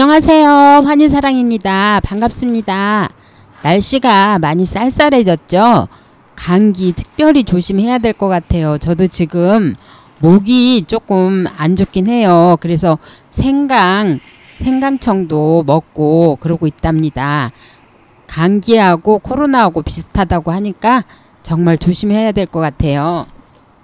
안녕하세요. 환인사랑입니다. 반갑습니다. 날씨가 많이 쌀쌀해졌죠? 감기 특별히 조심해야 될 것 같아요. 저도 지금 목이 조금 안 좋긴 해요. 그래서 생강, 생강청도 먹고 그러고 있답니다. 감기하고 코로나하고 비슷하다고 하니까 정말 조심해야 될 것 같아요.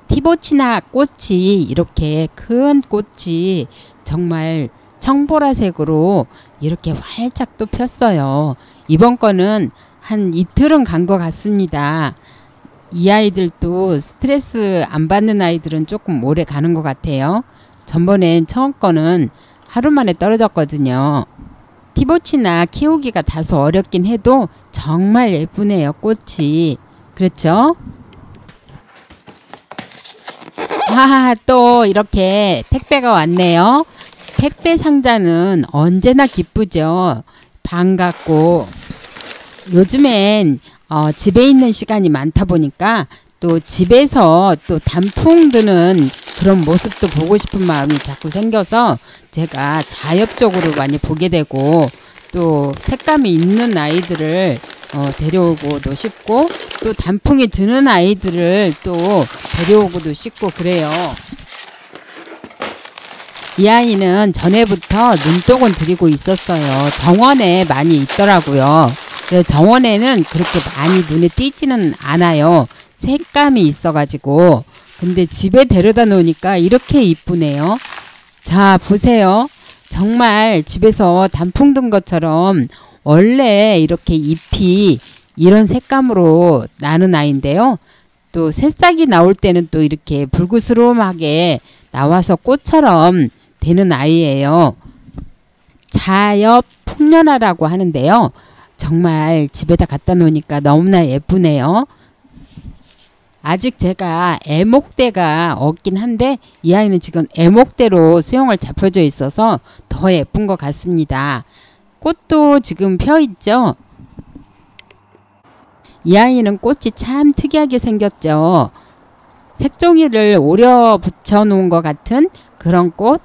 티보치나 꽃이 이렇게 큰 꽃이 정말 청보라색으로 이렇게 활짝 또 폈어요. 이번 거는 한 이틀은 간 것 같습니다. 이 아이들도 스트레스 안 받는 아이들은 조금 오래 가는 것 같아요. 전번엔 처음 거는 하루 만에 떨어졌거든요. 티보치나 키우기가 다소 어렵긴 해도 정말 예쁘네요. 꽃이. 그렇죠? 아, 또 이렇게 택배가 왔네요. 택배 상자는 언제나 기쁘죠. 반갑고 요즘엔 어, 집에 있는 시간이 많다 보니까 또 집에서 또 단풍 드는 그런 모습도 보고 싶은 마음이 자꾸 생겨서 제가 자엽적으로 많이 보게 되고 또 색감이 있는 아이들을 어, 데려오고도 싶고 또 단풍이 드는 아이들을 또 데려오고도 싶고 그래요. 이 아이는 전에부터 눈독은 들이고 있었어요. 정원에 많이 있더라고요. 정원에는 그렇게 많이 눈에 띄지는 않아요. 색감이 있어가지고. 근데 집에 데려다 놓으니까 이렇게 이쁘네요. 자, 보세요. 정말 집에서 단풍 든 것처럼 원래 이렇게 잎이 이런 색감으로 나는 아이인데요. 또 새싹이 나올 때는 또 이렇게 불구스름하게 나와서 꽃처럼 되는 아이예요. 자엽 풍년아라고 하는데요. 정말 집에다 갖다 놓으니까 너무나 예쁘네요. 아직 제가 애목대가 없긴 한데 이 아이는 지금 애목대로 수영을 잡혀져 있어서 더 예쁜 것 같습니다. 꽃도 지금 펴 있죠. 이 아이는 꽃이 참 특이하게 생겼죠. 색종이를 오려 붙여 놓은 것 같은 그런 꽃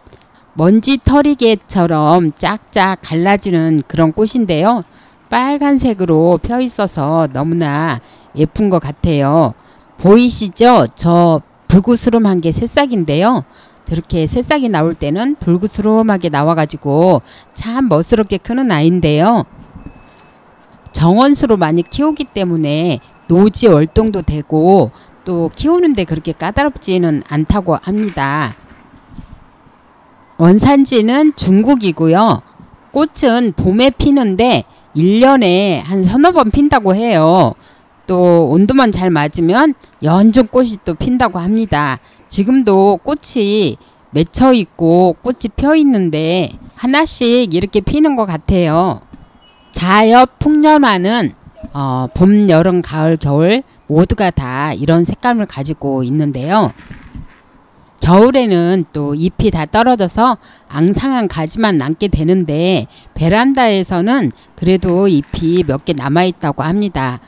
먼지 털이개처럼 짝짝 갈라지는 그런 꽃인데요. 빨간색으로 펴 있어서 너무나 예쁜 것 같아요. 보이시죠? 저 불구스름한 게 새싹인데요. 저렇게 새싹이 나올 때는 불구스름하게 나와가지고 참 멋스럽게 크는 아이인데요. 정원수로 많이 키우기 때문에 노지 월동도 되고 또 키우는데 그렇게 까다롭지는 않다고 합니다. 원산지는 중국이고요. 꽃은 봄에 피는데 1년에 한 서너 번 핀다고 해요. 또 온도만 잘 맞으면 연중 꽃이 또 핀다고 합니다. 지금도 꽃이 맺혀 있고 꽃이 펴 있는데 하나씩 이렇게 피는 것 같아요. 자엽 풍년화는 어, 봄, 여름, 가을, 겨울 모두가 다 이런 색감을 가지고 있는데요. 겨울에는 또 잎이 다 떨어져서 앙상한 가지만 남게 되는데 베란다에서는 그래도 잎이 몇 개 남아 있다고 합니다.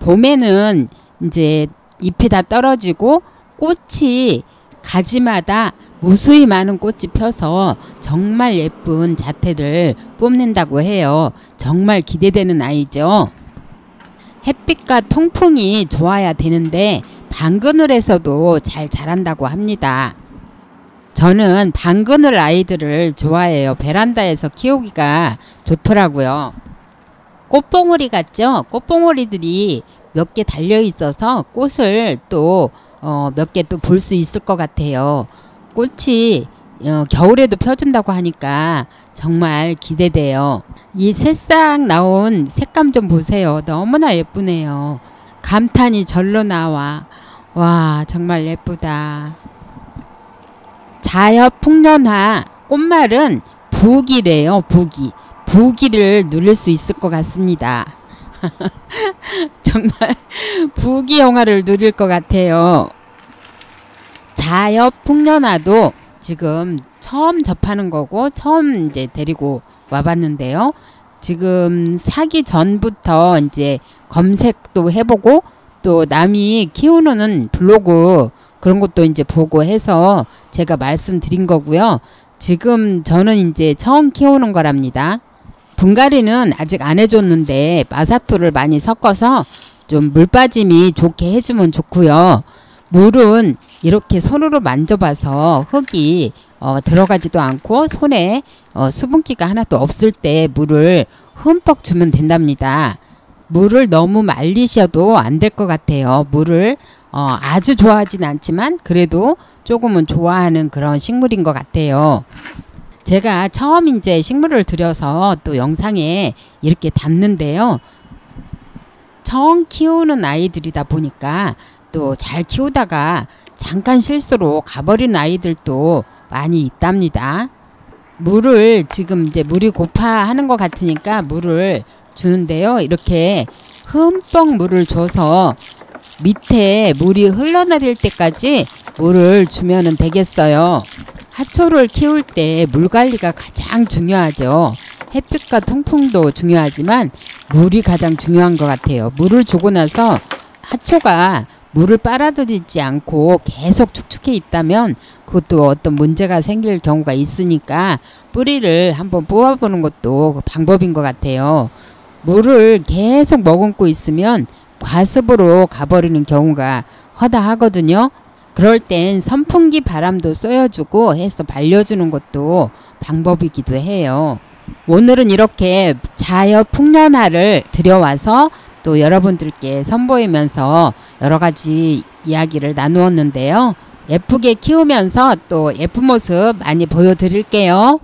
봄에는 이제 잎이 다 떨어지고 꽃이 가지마다 무수히 많은 꽃이 펴서 정말 예쁜 자태를 뽐낸다고 해요. 정말 기대되는 아이죠. 햇빛과 통풍이 좋아야 되는데 방그늘에서도 잘 자란다고 합니다. 저는 방그늘 아이들을 좋아해요. 베란다에서 키우기가 좋더라고요. 꽃봉오리 같죠? 꽃봉오리들이 몇 개 달려 있어서 꽃을 또 어, 몇개 또 볼 수 있을 것 같아요. 꽃이 어, 겨울에도 펴준다고 하니까 정말 기대돼요. 이 새싹 나온 색감 좀 보세요. 너무나 예쁘네요. 감탄이 절로 나와. 와 정말 예쁘다. 자엽 풍년화 꽃말은 부기래요. 부기. 부기를 누릴 수 있을 것 같습니다. 정말 부기 영화를 누릴 것 같아요. 자엽 풍년화도 지금 처음 접하는 거고 처음 이제 데리고 와봤는데요. 지금 사기 전부터 이제 검색도 해보고 또 남이 키우는 블로그 그런 것도 이제 보고 해서 제가 말씀드린 거고요. 지금 저는 이제 처음 키우는 거랍니다. 분갈이는 아직 안 해줬는데 마사토를 많이 섞어서 좀 물 빠짐이 좋게 해주면 좋고요. 물은 이렇게 손으로 만져봐서 흙이 어, 들어가지도 않고 손에 어, 수분기가 하나도 없을 때 물을 흠뻑 주면 된답니다. 물을 너무 말리셔도 안 될 것 같아요. 물을 어, 아주 좋아하진 않지만 그래도 조금은 좋아하는 그런 식물인 것 같아요. 제가 처음 이제 식물을 들여서 또 영상에 이렇게 담는데요. 처음 키우는 아이들이다 보니까 또 잘 키우다가 잠깐 실수로 가버린 아이들도 많이 있답니다. 물을 지금 이제 물이 고파하는 것 같으니까 물을 주는데요. 이렇게 흠뻑 물을 줘서 밑에 물이 흘러내릴 때까지 물을 주면 되겠어요. 하초를 키울 때 물 관리가 가장 중요하죠. 햇빛과 통풍도 중요하지만 물이 가장 중요한 것 같아요. 물을 주고 나서 하초가 물을 빨아들이지 않고 계속 축축해 있다면 그것도 어떤 문제가 생길 경우가 있으니까 뿌리를 한번 뽑아보는 것도 방법인 것 같아요. 물을 계속 머금고 있으면 과습으로 가버리는 경우가 허다하거든요. 그럴 땐 선풍기 바람도 쏘여주고 해서 말려주는 것도 방법이기도 해요. 오늘은 이렇게 자연 풍년화를 들여와서 또 여러분들께 선보이면서 여러 가지 이야기를 나누었는데요. 예쁘게 키우면서 또 예쁜 모습 많이 보여드릴게요.